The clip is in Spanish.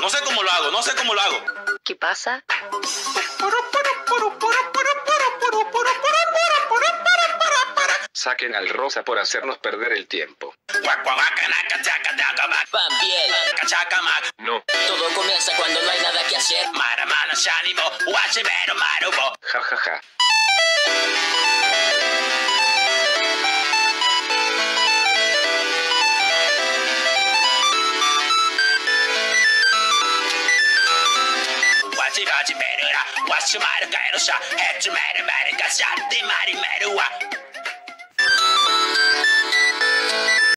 No sé cómo lo hago, no sé cómo lo hago. ¿Qué pasa? Saquen al rosa por hacernos perder el tiempo. Van bien. No. Todo comienza cuando no hay nada que hacer. Ja ja ja. 가지가지 메르라 와시 마른 가에로샤 해주 메르 메르가 샤르디 마리 메르와